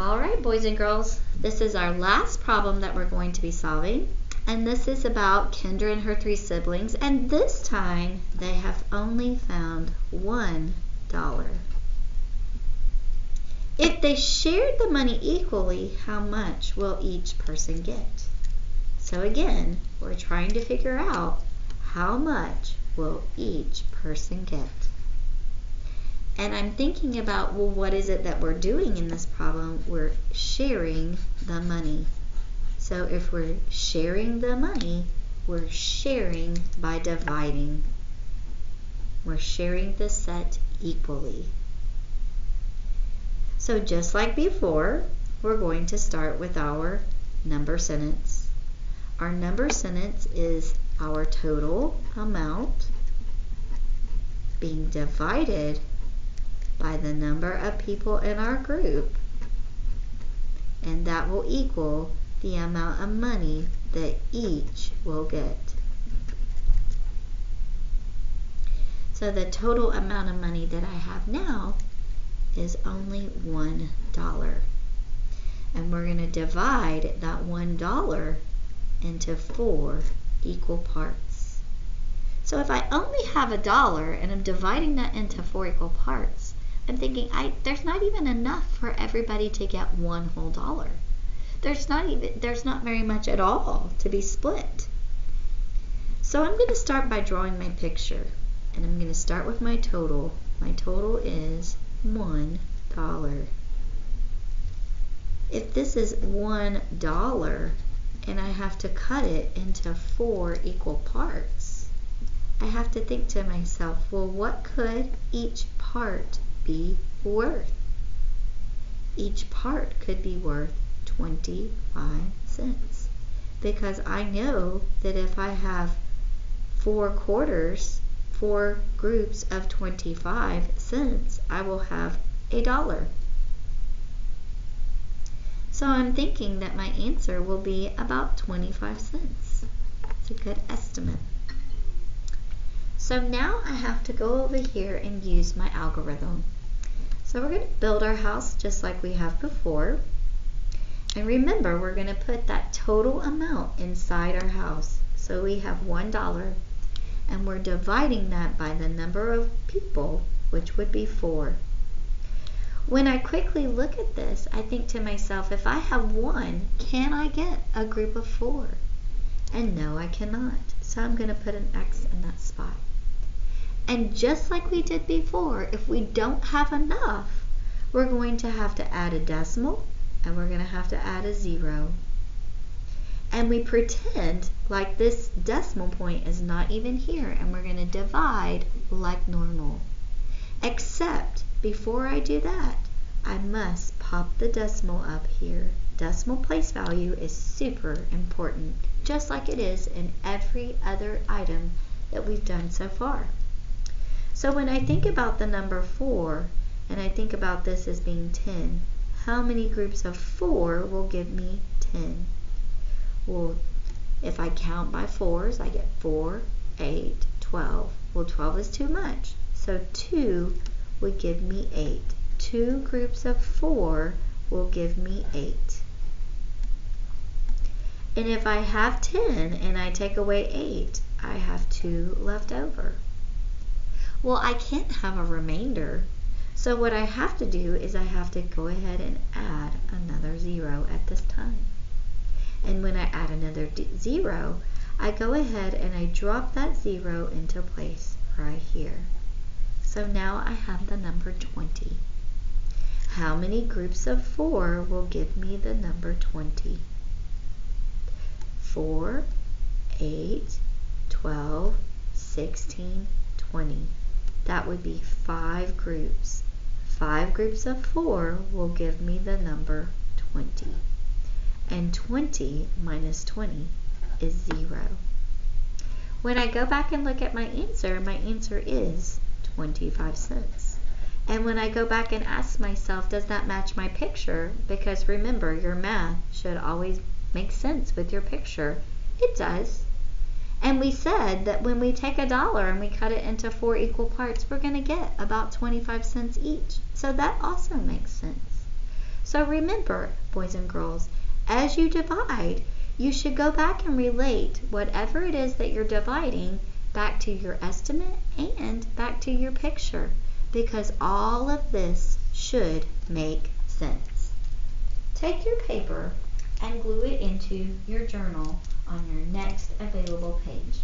All right, boys and girls, this is our last problem that we're going to be solving. And this is about Kendra and her three siblings. And this time, they have only found one dollar. If they shared the money equally, how much will each person get? So again, we're trying to figure out how much will each person get. And I'm thinking about, well, what is it that we're doing in this problem? We're sharing the money. So if we're sharing the money, we're sharing by dividing. We're sharing the set equally. So just like before, we're going to start with our number sentence. Our number sentence is our total amount being divided by the number of people in our group and that will equal the amount of money that each will get. So the total amount of money that I have now is only one dollar. And we're going to divide that one dollar into four equal parts. So if I only have a dollar and I'm dividing that into four equal parts, I'm thinking I there's not even enough for everybody to get one whole dollar. There's not even there's not very much at all to be split. So I'm going to start by drawing my picture. And I'm going to start with my total. My total is one dollar. If this is one dollar and I have to cut it into four equal parts, I have to think to myself, well, what could each part be worth. Each part could be worth 25 cents because I know that if I have four quarters, four groups of 25 cents, I will have a dollar. So I'm thinking that my answer will be about 25 cents. It's a good estimate. So now I have to go over here and use my algorithm. So we're going to build our house just like we have before. And remember, we're going to put that total amount inside our house. So we have $1 and we're dividing that by the number of people, which would be 4. When I quickly look at this, I think to myself, if I have 1, can I get a group of 4? And no, I cannot. So I'm going to put an X in that spot. And just like we did before, if we don't have enough, we're going to have to add a decimal and we're going to have to add a zero. And we pretend like this decimal point is not even here and we're going to divide like normal. Except before I do that, I must pop the decimal up here. Decimal place value is super important, just like it is in every other item that we've done so far. So when I think about the number 4, and I think about this as being 10, how many groups of 4 will give me 10? Well, if I count by 4s, I get 4, 8, 12. Well, 12 is too much. So 2 would give me 8. Two groups of 4 will give me 8. And if I have 10 and I take away 8, I have 2 left over. Well, I can't have a remainder. So what I have to do is I have to go ahead and add another zero at this time. And when I add another zero, I go ahead and I drop that zero into place right here. So now I have the number 20. How many groups of 4 will give me the number 20? 4, 8, 12, 16, 20 that would be five groups. Five groups of four will give me the number 20. And 20 minus 20 is zero. When I go back and look at my answer, my answer is 25 cents. And when I go back and ask myself, does that match my picture? Because remember, your math should always make sense with your picture. It does. And we said that when we take a dollar and we cut it into four equal parts, we're going to get about 25 cents each. So that also makes sense. So remember, boys and girls, as you divide, you should go back and relate whatever it is that you're dividing back to your estimate and back to your picture because all of this should make sense. Take your paper and glue it into your journal on your next available page.